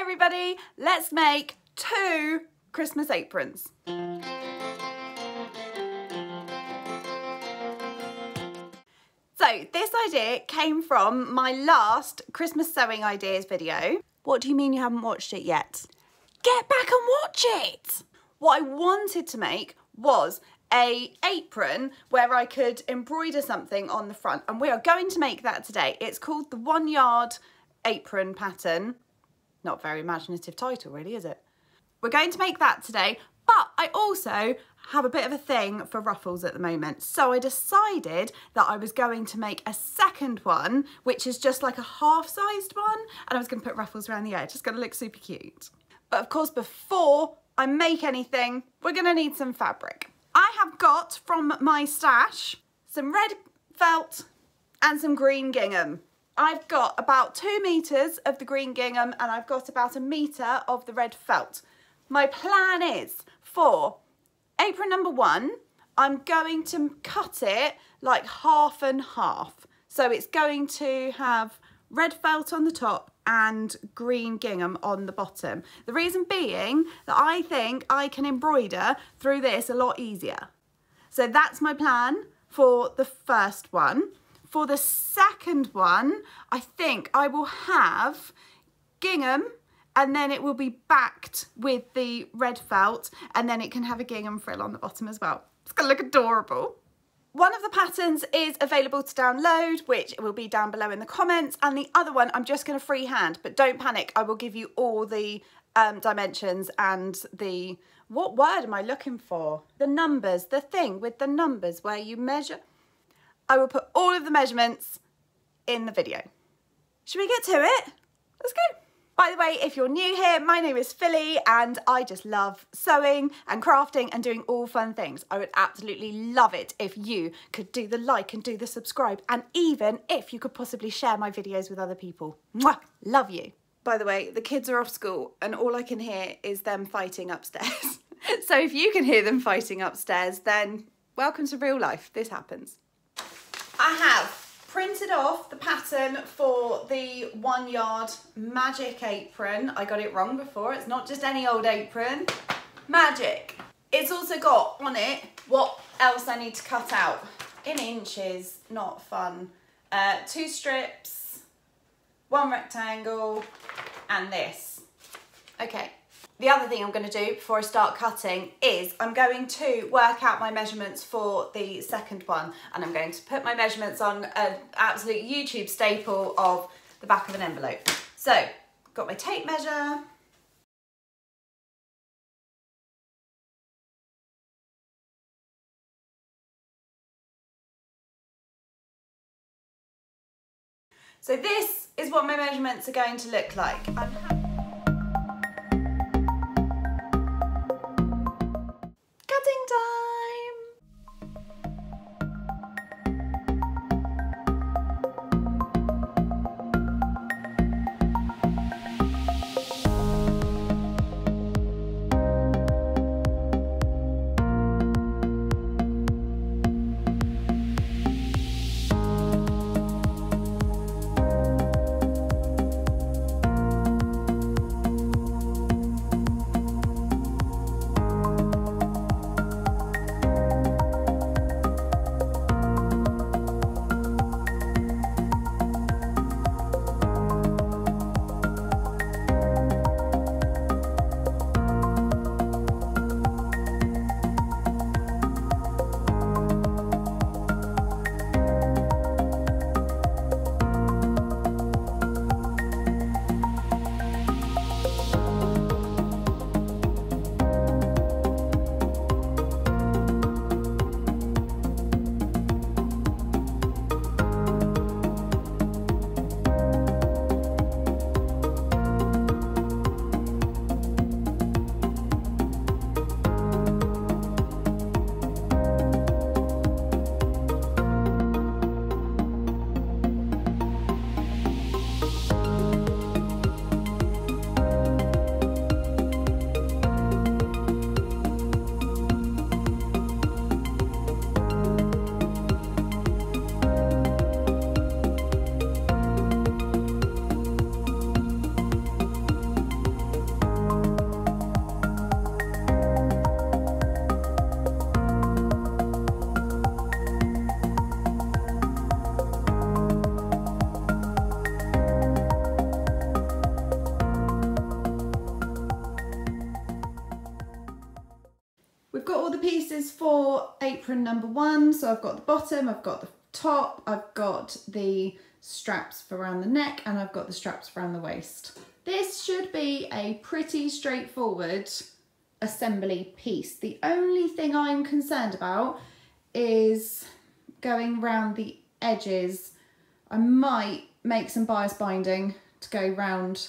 Everybody, let's make two Christmas aprons. So this idea came from my last Christmas sewing ideas video. What do you mean you haven't watched it yet? Get back and watch it! What I wanted to make was a apron where I could embroider something on the front and we are going to make that today. It's called the one yard apron pattern. Not very imaginative title really, is it? We're going to make that today, but I also have a bit of a thing for ruffles at the moment. So I decided that I was going to make a second one, which is just like a half-sized one, and I was gonna put ruffles around the edge. It's gonna look super cute. But of course, before I make anything, we're gonna need some fabric. I have got from my stash some red felt and some green gingham. I've got about two metres of the green gingham and I've got about a metre of the red felt. My plan is for apron number one, I'm going to cut it like half and half. So it's going to have red felt on the top and green gingham on the bottom. The reason being that I think I can embroider through this a lot easier. So that's my plan for the first one. For the second one, I think I will have gingham and then it will be backed with the red felt and then it can have a gingham frill on the bottom as well. It's gonna look adorable. One of the patterns is available to download, which will be down below in the comments, and the other one I'm just to freehand, but don't panic, I will give you all the um, dimensions and the, what word am I looking for? The numbers, the thing with the numbers where you measure. I will put all of the measurements in the video. Should we get to it? Let's go. By the way, if you're new here, my name is Phili and I just love sewing and crafting and doing all fun things. I would absolutely love it if you could do the like and do the subscribe and even if you could possibly share my videos with other people. Mwah! Love you. By the way, the kids are off school and all I can hear is them fighting upstairs. so if you can hear them fighting upstairs, then welcome to real life. This happens. I have printed off the pattern for the one yard magic apron. I got it wrong before, it's not just any old apron. Magic. It's also got on it what else I need to cut out. In inches, not fun. Uh, two strips, one rectangle, and this. Okay, the other thing I'm going to do before I start cutting is I'm going to work out my measurements for the second one and I'm going to put my measurements on an absolute YouTube staple of the back of an envelope. So, got my tape measure, So this is what my measurements are going to look like. ding dong. Number one. So I've got the bottom, I've got the top, I've got the straps around the neck and I've got the straps around the waist. This should be a pretty straightforward assembly piece. The only thing I'm concerned about is going round the edges. I might make some bias binding to go round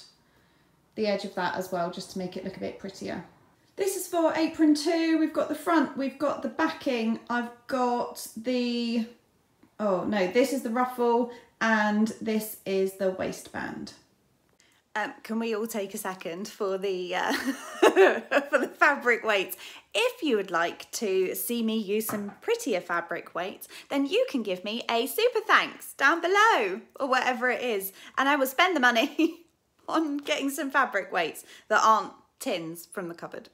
the edge of that as well, just to make it look a bit prettier. This is for apron two. We've got the front, we've got the backing, I've got the, oh no, this is the ruffle and this is the waistband. Um, can we all take a second for the uh, for the fabric weights? If you would like to see me use some prettier fabric weights, then you can give me a super thanks down below or whatever it is, and I will spend the money on getting some fabric weights that aren't tins from the cupboard.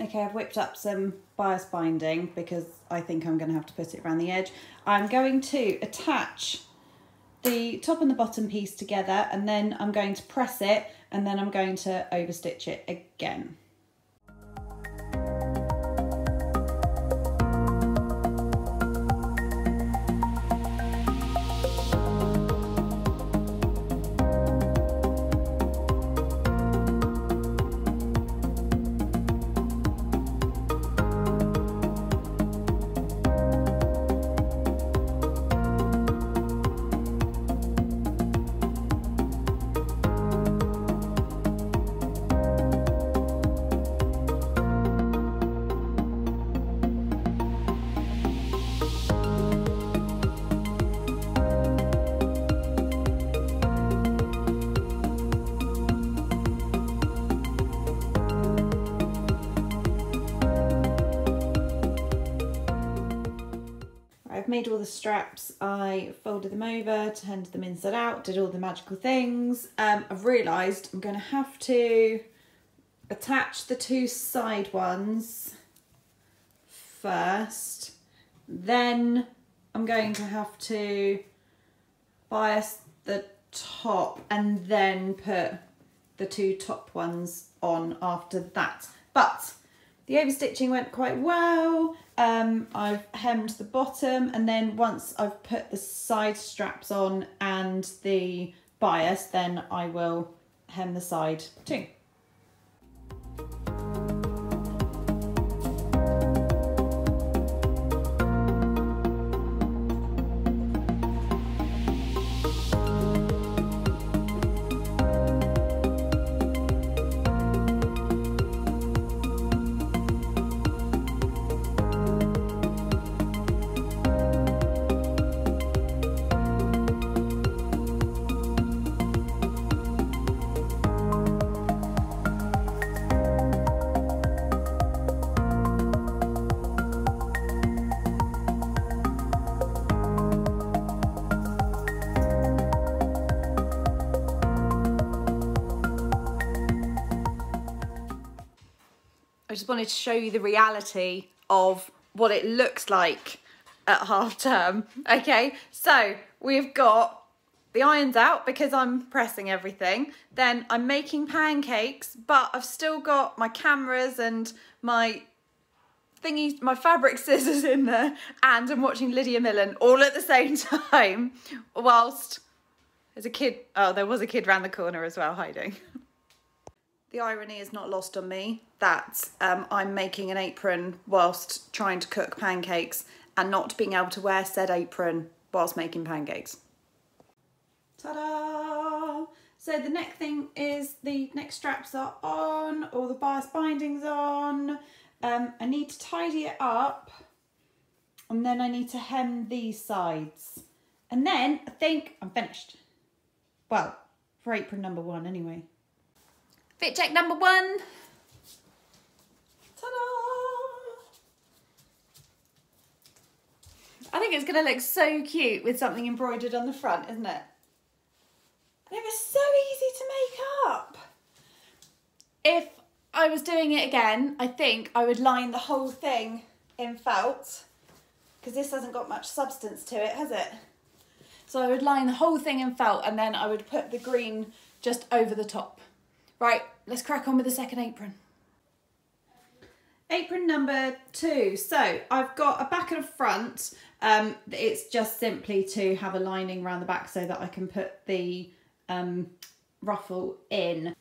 Okay, I've whipped up some bias binding because I think I'm going to have to put it around the edge. I'm going to attach the top and the bottom piece together and then I'm going to press it and then I'm going to overstitch it again. I've made all the straps, I folded them over, turned them inside out, did all the magical things. Um, I've realised I'm going to have to attach the two side ones first, then I'm going to have to bias the top and then put the two top ones on after that. But the overstitching went quite well. Um, I've hemmed the bottom and then once I've put the side straps on and the bias, then I will hem the side too. Just wanted to show you the reality of what it looks like at half term. Mm-hmm. Okay, so we've got the iron's out because I'm pressing everything. Then I'm making pancakes, but I've still got my cameras and my thingy, my fabric scissors in there, and I'm watching Lydia Millen all at the same time, whilst there's a kid, oh, there was a kid round the corner as well hiding. The irony is not lost on me that um, I'm making an apron whilst trying to cook pancakes and not being able to wear said apron whilst making pancakes. Ta-da! So the neck thing is the neck straps are on, all the bias bindings on. Um, I need to tidy it up and then I need to hem these sides. And then I think I'm finished. Well, for apron number one anyway. Fit check number one. Ta-da! I think it's going to look so cute with something embroidered on the front, isn't it? And it was so easy to make up. If I was doing it again, I think I would line the whole thing in felt because this hasn't got much substance to it, has it? So I would line the whole thing in felt and then I would put the green just over the top. Right, let's crack on with the second apron. Apron number two. So I've got a back and a front. Um, it's just simply to have a lining around the back so that I can put the um, ruffle in.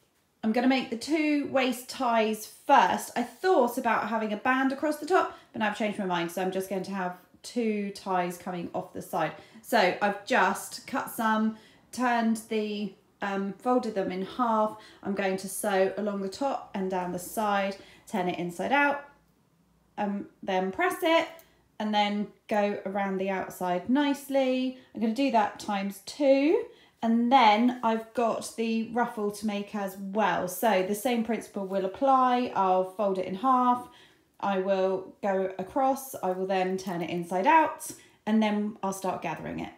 I'm going to make the two waist ties first. I thought about having a band across the top, but I've changed my mind. So I'm just going to have two ties coming off the side. So I've just cut some, turned the, um, folded them in half. I'm going to sew along the top and down the side, turn it inside out, um, then press it and then go around the outside nicely. I'm going to do that times two and then I've got the ruffle to make as well. So the same principle will apply. I'll fold it in half. I will go across. I will then turn it inside out and then I'll start gathering it.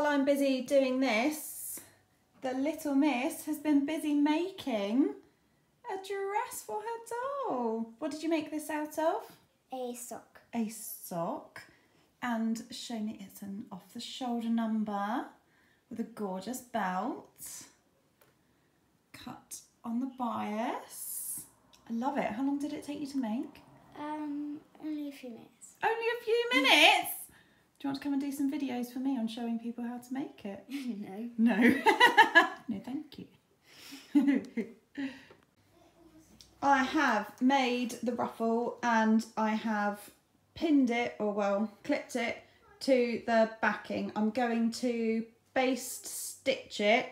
While I'm busy doing this, the little miss has been busy making a dress for her doll. What did you make this out of? A sock. A sock. And show me it's an off the shoulder number with a gorgeous belt. Cut on the bias. I love it. How long did it take you to make? Um, only a few minutes. Only a few minutes? Do you want to come and do some videos for me on showing people how to make it? no. No. no, thank you. I have made the ruffle and I have pinned it, or well, clipped it to the backing. I'm going to baste stitch it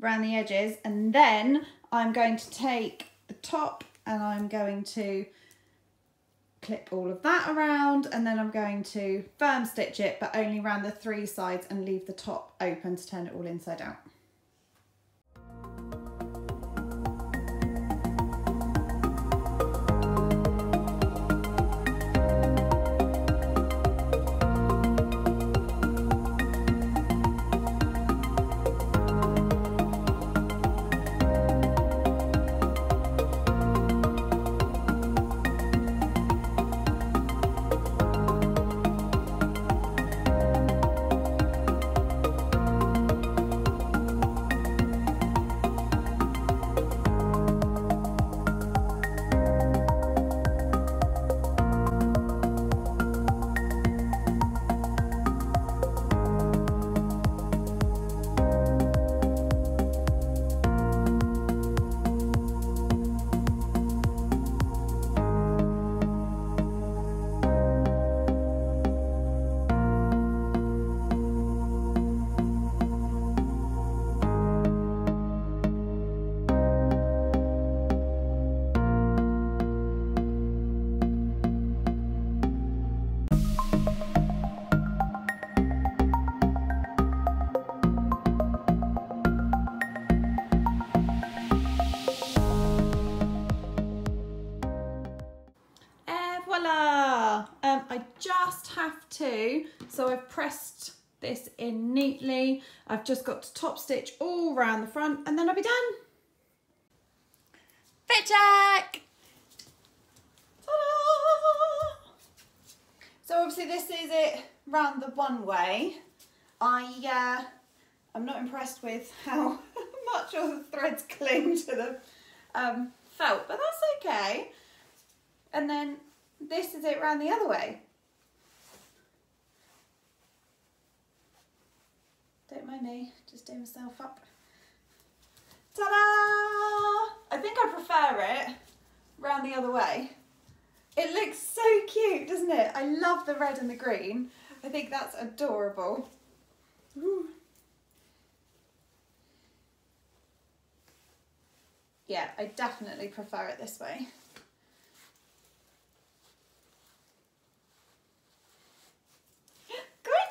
around the edges and then I'm going to take the top and I'm going to clip all of that around and then I'm going to firm stitch it but only around the three sides and leave the top open to turn it all inside out. So I've pressed this in neatly. I've just got to top stitch all around the front and then I'll be done. Fit check! So obviously this is it round the one way. I uh, I'm not impressed with how much all the threads cling to the um, felt, but that's okay. And then this is it round the other way. Don't mind me, just do myself up. Ta-da! I think I prefer it round the other way. It looks so cute, doesn't it? I love the red and the green. I think that's adorable. Ooh. Yeah, I definitely prefer it this way.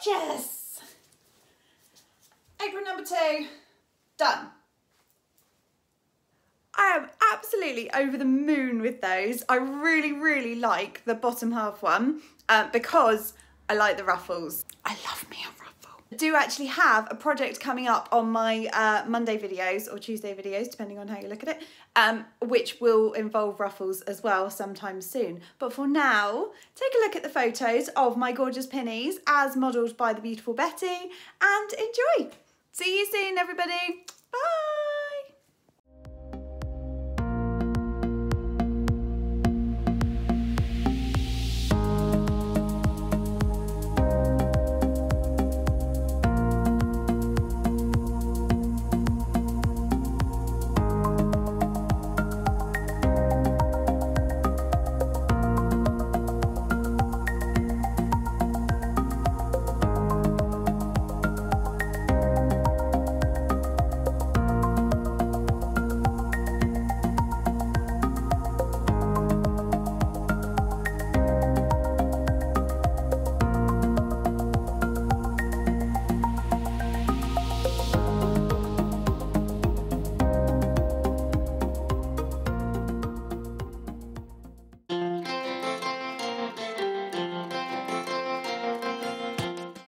Gorgeous! Apron number done. I am absolutely over the moon with those. I really, really like the bottom half one uh, because I like the ruffles. I love me a ruffle. I do actually have a project coming up on my uh, Monday videos or Tuesday videos, depending on how you look at it, um, which will involve ruffles as well sometime soon. But for now, take a look at the photos of my gorgeous pinnies as modelled by the beautiful Betty and enjoy. See you soon, everybody. Bye.